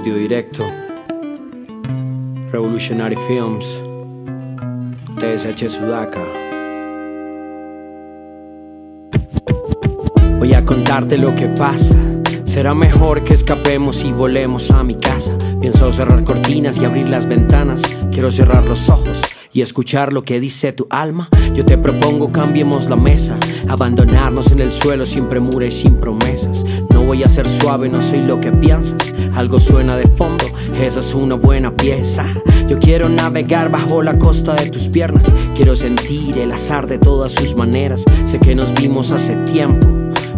Audio directo. Revolutionary Films. TSH Sudaka. Voy a contarte lo que pasa. Será mejor que escapemos y volemos a mi casa. Pienso cerrar cortinas y abrir las ventanas. Quiero cerrar los ojos y escuchar lo que dice tu alma. Yo te propongo cambiemos la mesa, abandonarnos en el suelo sin premura y sin promesas. No voy a ser suave, no soy lo que piensas. Algo suena de fondo, esa es una buena pieza. Yo quiero navegar bajo la costa de tus piernas. Quiero sentir el azar de todas sus maneras. Sé que nos vimos hace tiempo.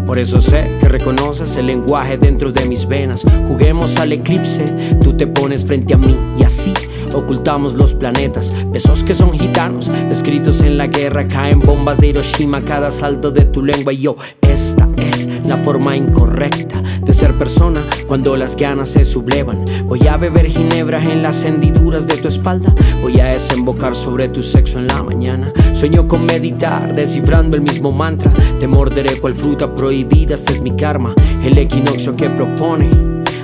Por eso sé que reconoces el lenguaje dentro de mis venas. Juguemos al eclipse, tú te pones frente a mí y así ocultamos los planetas. Besos que son gitanos, escritos en la guerra, caen bombas de Hiroshima cada salto de tu lengua y yo, la forma incorrecta de ser persona cuando las ganas se sublevan. Voy a beber ginebra en las hendiduras de tu espalda. Voy a desembocar sobre tu sexo en la mañana. Sueño con meditar, descifrando el mismo mantra. Te morderé cual fruta prohibida, este es mi karma. El equinoccio que propone.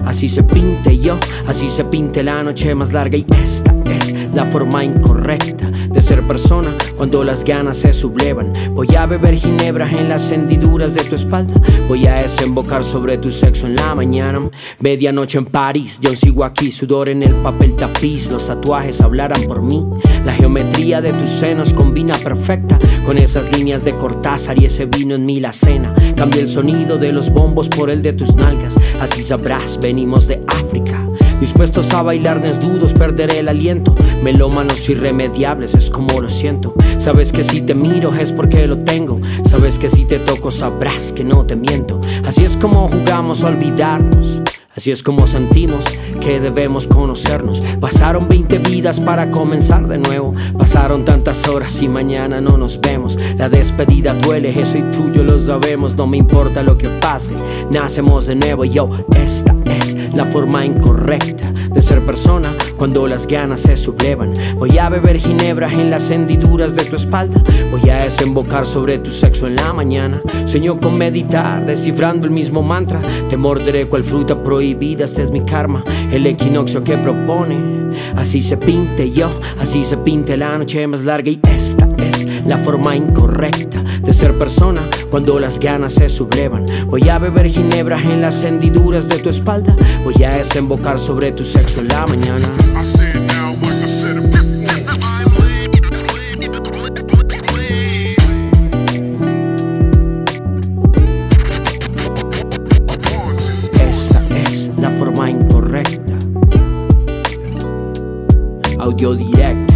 Así se pinte yo, así se pinte la noche más larga y esta es la forma incorrecta de ser persona cuando las ganas se sublevan. Voy a beber ginebra en las hendiduras de tu espalda. Voy a desembocar sobre tu sexo en la mañana. Medianoche en París, yo sigo aquí, sudor en el papel tapiz. Los tatuajes hablarán por mí. La geometría de tus senos combina perfecta con esas líneas de Cortázar y ese vino en mi la cena. Cambia el sonido de los bombos por el de tus nalgas. Así sabrás, venimos de África. Dispuestos a bailar desnudos, perderé el aliento. Melómanos irremediables, es como lo siento. Sabes que si te miro es porque lo tengo. Sabes que si te toco sabrás que no te miento. Así es como jugamos a olvidarnos. Así es como sentimos que debemos conocernos. Pasaron 20 vidas para comenzar de nuevo. Pasaron tantas horas y mañana no nos vemos. La despedida duele, eso y tú yo lo sabemos. No me importa lo que pase, nacemos de nuevo. Yo, esta es la forma incorrecta de ser persona cuando las ganas se sublevan. Voy a beber ginebra en las hendiduras de tu espalda. Voy a desembocar sobre tu sexo en la mañana. Sueño con meditar, descifrando el mismo mantra. Te morderé cual fruta prohibida, este es mi karma. El equinoccio que propone. Así se pinte yo, así se pinte la noche más larga y esta es la forma incorrecta de ser persona cuando las ganas se sublevan. Voy a beber ginebra en las hendiduras de tu espalda. Voy a desembocar sobre tu sexo en la mañana. Forma incorrecta. Audio directo.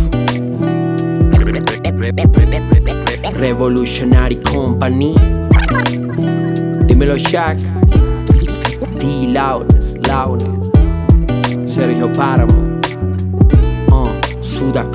Revolutionary Company. Dímelo Shaq. D Loudness, Loudness. Sergio Páramo. Uh, Suda.